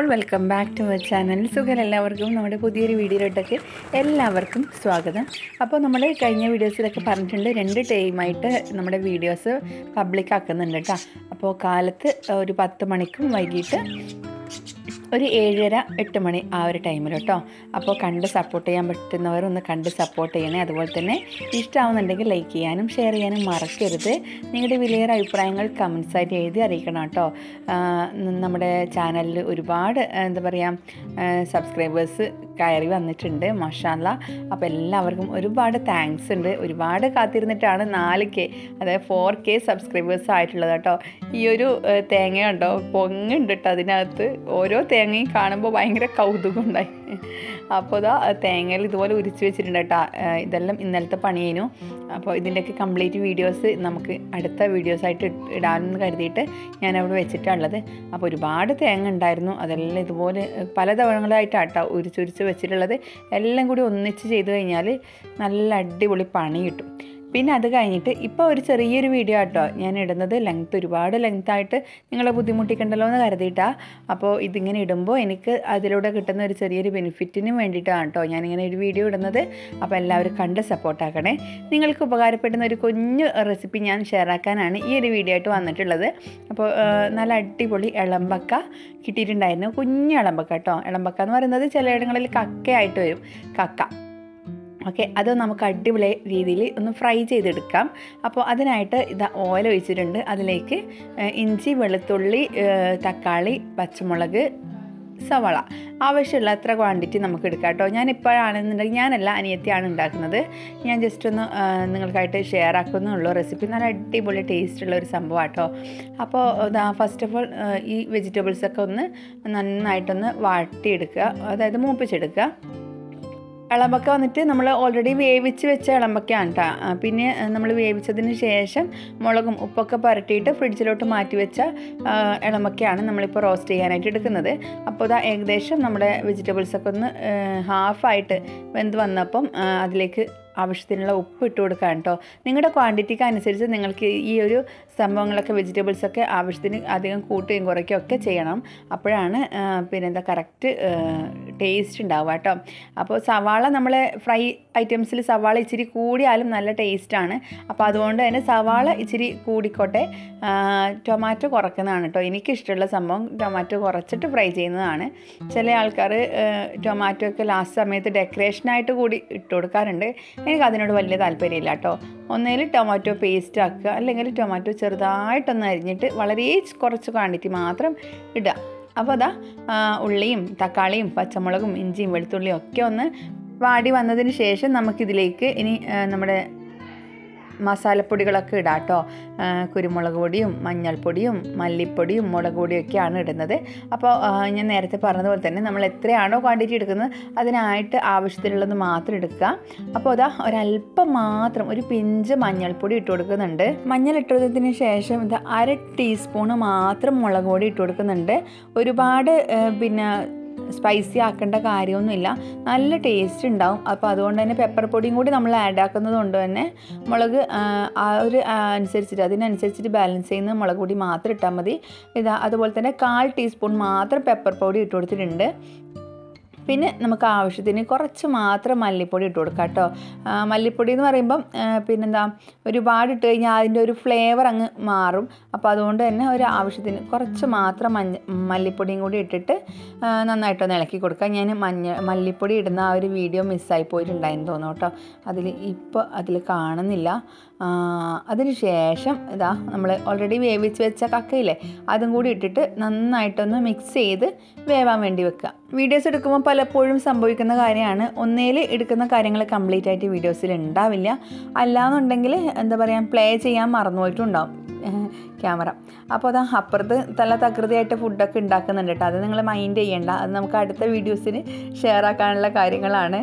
All welcome back to our channel സുഖം എല്ലാവർക്കും നമ്മുടെ പുതിയൊരു വീഡിയോയിലോട്ടൊക്കെ എല്ലാവർക്കും സ്വാഗതം. അപ്പോൾ നമ്മൾ കഴിഞ്ഞ വീഡിയോസിലൊക്കെ പറഞ്ഞിട്ടുണ്ട് രണ്ട് ടൈമായിട്ട് നമ്മുടെ വീഡിയോസ് പബ്ലിക് ആക്കുന്നുണ്ട് കേട്ടോ. അപ്പോൾ കാലത്ത് ഒരു പത്ത് മണിക്കും വൈകിട്ട് ഒരു ഏഴര എട്ട് മണി ആ ഒരു ടൈമിൽ കേട്ടോ. അപ്പോൾ കണ്ട് സപ്പോർട്ട് ചെയ്യാൻ പറ്റുന്നവർ ഒന്ന് കണ്ട് സപ്പോർട്ട് ചെയ്യണേ. അതുപോലെ തന്നെ ഇഷ്ടമാവുന്നുണ്ടെങ്കിൽ ലൈക്ക് ചെയ്യാനും ഷെയർ ചെയ്യാനും മറക്കരുത്. നിങ്ങളുടെ വിലയേറെ അഭിപ്രായങ്ങൾ കമൻസായിട്ട് എഴുതി അറിയിക്കണം കേട്ടോ. നമ്മുടെ ചാനലിൽ ഒരുപാട് എന്താ പറയുക സബ്സ്ക്രൈബേഴ്സ് കയറി വന്നിട്ടുണ്ട് മഷാല അപ്പോൾ എല്ലാവർക്കും ഒരുപാട് താങ്ക്സ് ഉണ്ട്. ഒരുപാട് കാത്തിരുന്നിട്ടാണ് നാല് കെ അതായത് ഫോർ കെ സബ്സ്ക്രൈബേഴ്സ് ആയിട്ടുള്ളത് കേട്ടോ. ഈ ഒരു തേങ്ങയുണ്ടോ പൊങ്ങുണ്ട് കേട്ടോ അതിനകത്ത്. ഓരോ തേങ്ങയും കാണുമ്പോൾ ഭയങ്കര കൗതുകം ഉണ്ടായി അപ്പോൾ ഇതാ തേങ്ങയിൽ ഇതുപോലെ ഉരിച്ച് വെച്ചിട്ടുണ്ട് കേട്ടോ ഇതെല്ലാം ഇന്നലത്തെ പണിയേനു. അപ്പോൾ ഇതിന്റെയൊക്കെ കംപ്ലീറ്റ് വീഡിയോസ് നമുക്ക് അടുത്ത വീഡിയോസായിട്ട് ഇടാമെന്ന് കരുതിയിട്ട് ഞാൻ അവിടെ വെച്ചിട്ടുള്ളത് അപ്പോൾ ഒരുപാട് തേങ്ങ ഉണ്ടായിരുന്നു. അതെല്ലാം ഇതുപോലെ ഏഹ്, പല തവണകളായിട്ടാണ് കേട്ടോ ഉരിച്ചുരിച്ച് വെച്ചിട്ടുള്ളത്. എല്ലാം കൂടി ഒന്നിച്ച് ചെയ്ത് കഴിഞ്ഞാൽ നല്ല അടിപൊളി പണി കിട്ടും. പിന്നെ അത് കഴിഞ്ഞിട്ട് ഇപ്പോൾ ഒരു ചെറിയൊരു വീഡിയോ ആട്ടോ. ഞാൻ ഇടുന്നത് ലെങ്ത്ത് ഒരുപാട് ലെങ്ത്തായിട്ട് നിങ്ങളെ ബുദ്ധിമുട്ടിക്കണ്ടല്ലോ എന്ന് കരുതിയിട്ടാണ് അപ്പോൾ ഇതിങ്ങനെ ഇടുമ്പോൾ എനിക്ക് അതിലൂടെ കിട്ടുന്ന ഒരു ചെറിയൊരു ബെനിഫിറ്റിന് വേണ്ടിയിട്ടാണ് കേട്ടോ ഞാനിങ്ങനെ ഒരു വീഡിയോ ഇടുന്നത്. അപ്പോൾ എല്ലാവരും കണ്ട് സപ്പോർട്ടാക്കണേ നിങ്ങൾക്ക് ഉപകാരപ്പെടുന്ന ഒരു കുഞ്ഞു റെസിപ്പി ഞാൻ ഷെയർ ആക്കാനാണ് ഈ ഒരു വീഡിയോ ആയിട്ട് വന്നിട്ടുള്ളത്. അപ്പോൾ നല്ല അടിപൊളി ഇളമ്പക്ക കിട്ടിയിട്ടുണ്ടായിരുന്നു. കുഞ്ഞു ഇളമ്പക്ക കേട്ടോ ഇളമ്പക്ക എന്ന് പറയുന്നത് ചിലയിടങ്ങളിൽ കക്കയായിട്ട് വരും. കക്ക. ഓക്കെ അത് നമുക്ക് അടിപൊളി രീതിയിൽ ഒന്ന് ഫ്രൈ ചെയ്തെടുക്കാം. അപ്പോൾ അതിനായിട്ട് ഇത് ഓയിൽ ഒഴിച്ചിട്ടുണ്ട്. അതിലേക്ക് ഇഞ്ചി വെളുത്തുള്ളി തക്കാളി പച്ചമുളക് സവള. ആവശ്യമുള്ള അത്ര ക്വാണ്ടിറ്റി നമുക്ക് എടുക്കാം കേട്ടോ. ഞാൻ ഇപ്പോഴാണെന്നുണ്ടെങ്കിൽ ഞാനല്ല അനിയത്തിയാണ് ഉണ്ടാക്കുന്നത്. ഞാൻ ജസ്റ്റ് ഒന്ന് നിങ്ങൾക്കായിട്ട് ഷെയർ ആക്കുന്നുള്ളൂ റെസിപ്പി നല്ല അടിപൊളി ടേസ്റ്റ് ഉള്ള ഒരു സംഭവം കേട്ടോ അപ്പോൾ ഫസ്റ്റ് ഓഫ് ഓൾ ഈ വെജിറ്റബിൾസൊക്കെ ഒന്ന് നന്നായിട്ടൊന്ന് വാട്ടിയെടുക്കുക. അതായത് മൂപ്പിച്ചെടുക്കുക. ഇളമ്പക്ക വന്നിട്ട് നമ്മൾ ഓൾറെഡി വേവിച്ച് വെച്ച ഇളമ്പക്കയാണ് കേട്ടോ പിന്നെ നമ്മൾ വേവിച്ചതിന് ശേഷം മുളകും ഉപ്പൊക്കെ പുരട്ടിയിട്ട് ഫ്രിഡ്ജിലോട്ട് മാറ്റി വെച്ച ഇളമ്പക്കയാണ് നമ്മളിപ്പോൾ റോസ്റ്റ് ചെയ്യാനായിട്ട് എടുക്കുന്നത്. അപ്പോൾ ഇതാ ഏകദേശം നമ്മുടെ വെജിറ്റബിൾസൊക്കെ ഒന്ന് ഹാഫായിട്ട് വെന്ത് വന്നപ്പം അതിലേക്ക് ആവശ്യത്തിനുള്ള ഉപ്പ് ഇട്ട് കൊടുക്കാം കേട്ടോ നിങ്ങളുടെ ക്വാണ്ടിറ്റിക്ക് അനുസരിച്ച് നിങ്ങൾക്ക് ഈ ഒരു സംഭവങ്ങളൊക്കെ വെജിറ്റബിൾസൊക്കെ ആവശ്യത്തിന് അധികം കൂട്ടുകയും കുറയ്ക്കുകയും ഒക്കെ ചെയ്യണം. അപ്പോഴാണ് പിന്നെ എന്താ കറക്റ്റ് ടേസ്റ്റ് ഉണ്ടാവുക കേട്ടോ. അപ്പോൾ സവാള നമ്മൾ ഫ്രൈ ഐറ്റംസിൽ സവാള ഇച്ചിരി കൂടിയാലും നല്ല ടേസ്റ്റാണ് അപ്പോൾ അതുകൊണ്ട് തന്നെ സവാള ഇച്ചിരി കൂടിക്കോട്ടെ. ടൊമാറ്റോ കുറക്കുന്നതാണ് കേട്ടോ. എനിക്കിഷ്ടമുള്ള സംഭവം ടൊമാറ്റോ കുറച്ചിട്ട് ഫ്രൈ ചെയ്യുന്നതാണ്. ചില ആൾക്കാർ ടൊമാറ്റോ ഒക്കെ ലാസ്റ്റ് സമയത്ത് ഡെക്കറേഷനായിട്ട് കൂടി ഇട്ട് കൊടുക്കാറുണ്ട്. എനിക്ക് അതിനോട് വലിയ താല്പര്യമില്ല കേട്ടോ. ഒന്നേൽ ടൊമാറ്റോ പേസ്റ്റ് ആക്കുക. അല്ലെങ്കിൽ ടൊമാറ്റോ ചെറുതായിട്ടൊന്ന് അരിഞ്ഞിട്ട് വളരെ കുറച്ച് ക്വാണ്ടിറ്റി മാത്രം ഇടുക. അപ്പോൾ അതാ ഉള്ളിയും തക്കാളിയും പച്ചമുളകും ഇഞ്ചിയും വെളുത്തുള്ളിയും ഒക്കെ ഒന്ന് വാടി വന്നതിന് ശേഷം നമുക്കിതിലേക്ക് ഇനി നമ്മുടെ മസാലപ്പൊടികളൊക്കെ ഇടാം കേട്ടോ കുരുമുളക് പൊടിയും മഞ്ഞൾപ്പൊടിയും മല്ലിപ്പൊടിയും മുളക് പൊടിയും ഒക്കെയാണ് ഇടുന്നത്. അപ്പോൾ ഞാൻ നേരത്തെ പറഞ്ഞതുപോലെ തന്നെ നമ്മൾ എത്രയാണോ ക്വാണ്ടിറ്റി എടുക്കുന്നത് അതിനായിട്ട് ആവശ്യത്തിനുള്ളത് മാത്രം എടുക്കുക. അപ്പോൾ അതാ ഒരല്പം മാത്രം ഒരു പിഞ്ച് മഞ്ഞൾപ്പൊടി ഇട്ട് കൊടുക്കുന്നുണ്ട്. മഞ്ഞൾ ഇട്ടതിന് ശേഷം ഇത് അര ടീസ്പൂണ് മാത്രം മുളക് പൊടി ഇട്ട് കൊടുക്കുന്നുണ്ട്. ഒരുപാട് പിന്നെ സ്പൈസി ആക്കേണ്ട കാര്യമൊന്നുമില്ല. നല്ല ടേസ്റ്റ് ഉണ്ടാവും. അപ്പോൾ അതുകൊണ്ട് തന്നെ പെപ്പർ പൊടിയും കൂടി നമ്മൾ ആഡ് ആക്കുന്നത് കൊണ്ട് തന്നെ മുളക് ആ, ഒരു അനുസരിച്ചിട്ട് അതിനനുസരിച്ചിട്ട് ബാലൻസ് ചെയ്യുന്ന മുളക് പൊടി മാത്രം ഇട്ടാൽ മതി. ഇതാ അതുപോലെ തന്നെ കാൽ ടീസ്പൂൺ മാത്രം പെപ്പർ പൊടി ഇട്ട് കൊടുത്തിട്ടുണ്ട്. പിന്നെ നമുക്ക് ആവശ്യത്തിന് കുറച്ച് മാത്രം മല്ലിപ്പൊടി ഇട്ട് കൊടുക്കാം കേട്ടോ. മല്ലിപ്പൊടി എന്ന് പറയുമ്പം പിന്നെന്താ ഒരുപാട് ഇട്ട് കഴിഞ്ഞാൽ അതിന്റെ ഒരു ഫ്ലേവർ അങ്ങ് മാറും. അപ്പോൾ അതുകൊണ്ട് തന്നെ ഒരു ആവശ്യത്തിന് കുറച്ച് മാത്രം മഞ്ഞ മല്ലിപ്പൊടിയും കൂടി ഇട്ടിട്ട് നന്നായിട്ടൊന്ന് ഇളക്കി കൊടുക്കാം. ഞാൻ മഞ്ഞ മല്ലിപ്പൊടി ഇടുന്ന ആ ഒരു വീഡിയോ മിസ്സായി പോയിട്ടുണ്ടായിരുന്നു തോന്നുന്നു കേട്ടോ. അതിൽ ഇപ്പോൾ അതിൽ കാണുന്നില്ല. അതിന് ശേഷം ഇതാ നമ്മൾ ഓൾറെഡി വേവിച്ച് വെച്ച കക്കയില്ലേ അതും കൂടി ഇട്ടിട്ട് നന്നായിട്ടൊന്ന് മിക്സ് ചെയ്ത് വേവാൻ വേണ്ടി വെക്കുക. വീഡിയോസ് എടുക്കുമ്പോൾ പലപ്പോഴും സംഭവിക്കുന്ന കാര്യമാണ്. ഒന്നേൽ എടുക്കുന്ന കാര്യങ്ങൾ കംപ്ലീറ്റ് ആയിട്ട് വീഡിയോസിൽ ഉണ്ടാവില്ല അല്ലാന്നുണ്ടെങ്കിൽ എന്താ പറയുക പ്ലേ ചെയ്യാൻ മറന്നുപോയിട്ടുണ്ടാവും. ക്യാമറ. അപ്പോൾ അത് അപ്പുറത്ത് നല്ല തകൃതിയായിട്ട് ഫുഡൊക്കെ ഉണ്ടാക്കുന്നുണ്ട് കേട്ടോ അത് നിങ്ങൾ മൈൻഡ് ചെയ്യേണ്ട. അത് നമുക്ക് അടുത്ത വീഡിയോസിന് ഷെയർ ആക്കാനുള്ള കാര്യങ്ങളാണ്.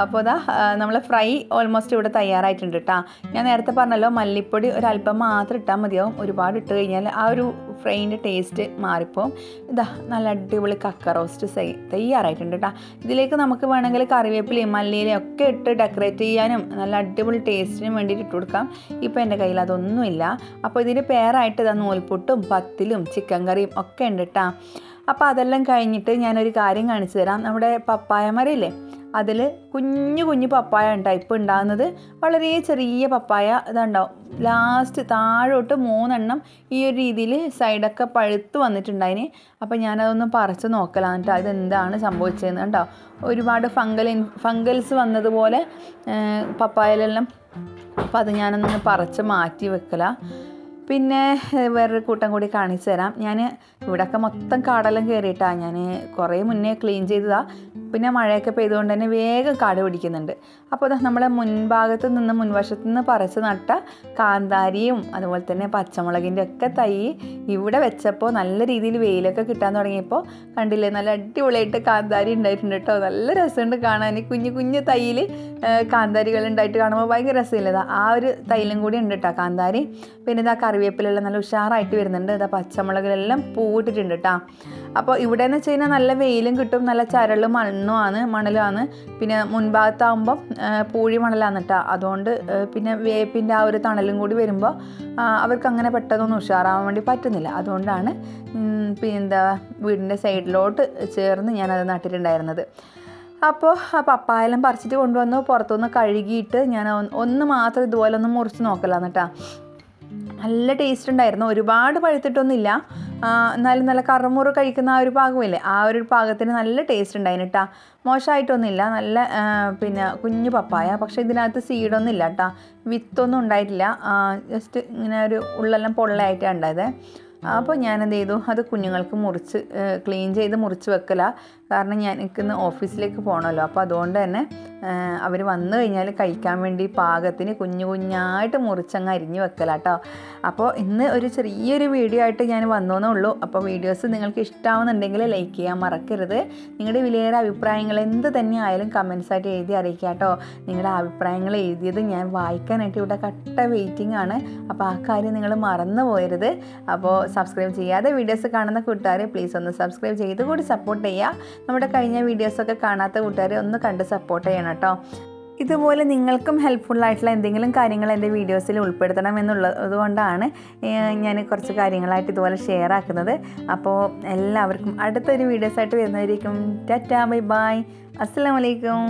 അപ്പോൾ അതാ നമ്മൾ ഫ്രൈ ഓൾമോസ്റ്റ് ഇവിടെ തയ്യാറായിട്ടുണ്ട് കേട്ടോ ഞാൻ നേരത്തെ പറഞ്ഞല്ലോ മല്ലിപ്പൊടി ഒരല്പം മാത്രം ഇട്ടാൽ മതിയാവും. ഒരുപാട് ഇട്ട് കഴിഞ്ഞാൽ ആ ഒരു ഫ്രൈന്റെ ടേസ്റ്റ് മാറിപ്പോവും. ഇതാ നല്ല അടിപൊളി കക്ക റോസ്റ്റ് തയ്യാറായിട്ടുണ്ട് കേട്ടോ ഇതിലേക്ക് നമുക്ക് വേണമെങ്കിൽ കറിവേപ്പിലയും മല്ലിയിലയും ഒക്കെ ഇട്ട് ഡെക്കറേറ്റ് ചെയ്യാനും നല്ല അടിപൊളി ടേസ്റ്റിനും വേണ്ടിയിട്ട് ഇട്ട് കൊടുക്കാം. ഇപ്പോൾ എന്റെ കയ്യിൽ അതൊന്നുമില്ല. അപ്പോൾ ഇതിന് പേരായിട്ട് ഇതാ നൂൽപുട്ടും പത്തിലും ചിക്കൻ കറിയും ഒക്കെ ഉണ്ട് കേട്ടോ അപ്പോൾ അതെല്ലാം കഴിഞ്ഞിട്ട് ഞാനൊരു കാര്യം കാണിച്ചു തരാം. നമ്മുടെ പപ്പായ മരയില്ലേ? അതിൽ കുഞ്ഞു കുഞ്ഞു പപ്പായ ഉണ്ടാവും ഇപ്പോൾ ഉണ്ടാകുന്നത് വളരെ ചെറിയ പപ്പായ ഇതുണ്ടാവും. ലാസ്റ്റ് താഴോട്ട് മൂന്നെണ്ണം ഈ ഒരു രീതിയിൽ സൈഡൊക്കെ പഴുത്ത് വന്നിട്ടുണ്ടായിന്. അപ്പോൾ ഞാനതൊന്ന് പറിച്ച് നോക്കലാണ് കേട്ടോ ഇതെന്താണ് സംഭവിച്ചതെന്ന് കേട്ടോ ഒരുപാട് ഫംഗൽ ഫംഗൽസ് വന്നതുപോലെ പപ്പായയിലെല്ലാം. അപ്പോൾ അത് ഞാനൊന്ന് പറിച്ച് മാറ്റി വെക്കല. പിന്നെ വേറൊരു കൂട്ടം കൂടി കാണിച്ചു തരാം. ഞാൻ ഇവിടെയൊക്കെ മൊത്തം കാടെല്ലാം കയറിയിട്ടാണ് ഞാൻ കുറേ മുന്നേ ക്ലീൻ ചെയ്തതാ. പിന്നെ മഴയൊക്കെ പെയ്തുകൊണ്ട് തന്നെ വേഗം കാട് പിടിക്കുന്നുണ്ട്. അപ്പോൾ അത് നമ്മളെ മുൻഭാഗത്ത് നിന്ന് മുൻവശത്ത് നിന്ന് പറിച്ച് നട്ട കാന്താരിയും അതുപോലെ തന്നെ പച്ചമുളകിന്റെ ഒക്കെ തൈ ഇവിടെ വെച്ചപ്പോൾ നല്ല രീതിയിൽ വെയിലൊക്കെ കിട്ടാൻ തുടങ്ങിയപ്പോൾ കണ്ടില്ലേ നല്ല അടിപൊളിയായിട്ട് കാന്താരി ഉണ്ടായിട്ടുണ്ട് കേട്ടോ. നല്ല രസമുണ്ട് കാണാൻ. കുഞ്ഞു കുഞ്ഞു തൈയിൽ കാന്താരികൾ ഉണ്ടായിട്ട് കാണുമ്പോൾ ഭയങ്കര രസമില്ല? ആ ഒരു തൈലും കൂടി ഉണ്ട് കേട്ടോ കാന്താരി. പിന്നെ ഇതാ കറിവേപ്പിലെല്ലാം നല്ല ഉഷാറായിട്ട് വരുന്നുണ്ട്. ഇതാ പച്ചമുളകിലെല്ലാം പൂവിട്ടിട്ടുണ്ട് കേട്ടോ. അപ്പോൾ ഇവിടെ എന്ന് വെച്ച് കഴിഞ്ഞാൽ നല്ല വെയിലും കിട്ടും നല്ല ചരളും മണ്ണുമാണ് മണലാണ്. പിന്നെ മുൻഭാഗത്താകുമ്പം പൂഴി മണലാണ് കേട്ടോ അതുകൊണ്ട് പിന്നെ വേപ്പിന്റെ ആ ഒരു തണലും കൂടി വരുമ്പോൾ അവർക്ക് അങ്ങനെ പെട്ടെന്നൊന്നും ഉഷാറാവാൻ വേണ്ടി പറ്റുന്നില്ല. അതുകൊണ്ടാണ് പിന്നെ എന്താ വീടിന്റെ സൈഡിലോട്ട് ചേർന്ന് ഞാനത് നട്ടിട്ടുണ്ടായിരുന്നത്. അപ്പോൾ പപ്പായെല്ലാം പറിച്ചിട്ട് കൊണ്ടുവന്ന്. പുറത്തുനിന്ന് കഴുകിയിട്ട് ഞാൻ ഒന്ന് മാത്രം ഇതുപോലെ ഒന്ന് മുറിച്ച് നോക്കലാന്ന് കേട്ടോ നല്ല ടേസ്റ്റ് ഉണ്ടായിരുന്നു. ഒരുപാട് പഴുത്തിട്ടൊന്നുമില്ല. എന്നാലും നല്ല കറുമുറ കഴിക്കുന്ന ആ ഒരു പാകമില്ലേ ആ ഒരു പാകത്തിന് നല്ല ടേസ്റ്റ് ഉണ്ടായിന് കേട്ടാ മോശമായിട്ടൊന്നുമില്ല നല്ല പിന്നെ കുഞ്ഞു പപ്പായ. പക്ഷേ ഇതിനകത്ത് സീഡൊന്നും ഇല്ല കേട്ടാ വിത്തൊന്നും ഉണ്ടായിട്ടില്ല. ജസ്റ്റ് ഇങ്ങനെ ഒരു ഉള്ളെല്ലാം പൊള്ളയായിട്ടാണ് ഉണ്ടായത്. അപ്പോൾ ഞാൻ എന്ത് ചെയ്തു അത് കുഞ്ഞുങ്ങൾക്ക് മുറിച്ച് ക്ലീൻ ചെയ്ത് മുറിച്ച് വെക്കല. കാരണം ഞാൻ എനിക്കിന്ന് ഓഫീസിലേക്ക് പോകണമല്ലോ അപ്പോൾ അതുകൊണ്ട് തന്നെ അവർ വന്നു കഴിഞ്ഞാൽ കഴിക്കാൻ വേണ്ടി പാകത്തിന് കുഞ്ഞു കുഞ്ഞായിട്ട് മുറിച്ചങ്ങ് അരിഞ്ഞ് വെക്കല കേട്ടോ അപ്പോൾ ഇന്ന് ഒരു ചെറിയൊരു വീഡിയോ ആയിട്ട് ഞാൻ വന്നോന്നേ ഉള്ളൂ. അപ്പോൾ വീഡിയോസ് നിങ്ങൾക്ക് ഇഷ്ടമാവുന്നുണ്ടെങ്കിൽ ലൈക്ക് ചെയ്യാൻ മറക്കരുത്. നിങ്ങളുടെ വിലയേറെ അഭിപ്രായങ്ങൾ എന്ത് തന്നെ ആയാലും കമൻസായിട്ട് എഴുതി അറിയിക്കുക കേട്ടോ നിങ്ങളുടെ അഭിപ്രായങ്ങൾ എഴുതിയത് ഞാൻ വായിക്കാനായിട്ട് ഇവിടെ കട്ട വെയിറ്റിംഗ് ആണ്. അപ്പോൾ ആ കാര്യം നിങ്ങൾ മറന്നു പോയരുത്. അപ്പോൾ സബ്സ്ക്രൈബ് ചെയ്യാതെ വീഡിയോസ് കാണുന്ന കൂട്ടുകാർ പ്ലീസ് ഒന്ന് സബ്സ്ക്രൈബ് ചെയ്ത് കൂടി സപ്പോർട്ട് ചെയ്യുക നമ്മുടെ കഴിഞ്ഞ വീഡിയോസൊക്കെ കാണാത്ത കൂട്ടുകാരെ ഒന്ന് കണ്ട് സപ്പോർട്ട് ചെയ്യണം കേട്ടോ ഇതുപോലെ നിങ്ങൾക്കും ഹെൽപ്ഫുൾ ആയിട്ടുള്ള എന്തെങ്കിലും കാര്യങ്ങൾ എന്റെ വീഡിയോസിൽ ഉൾപ്പെടുത്തണം എന്നുള്ളത് കൊണ്ടാണ് ഞാൻ കുറച്ച് കാര്യങ്ങളായിട്ട് ഇതുപോലെ ഷെയർ ആക്കുന്നത്. അപ്പോൾ എല്ലാവർക്കും അടുത്തൊരു വീഡിയോസായിട്ട് വരുന്നതായിരിക്കും ടാറ്റാ ബൈ ബൈ. അസ്സാം വലൈക്കും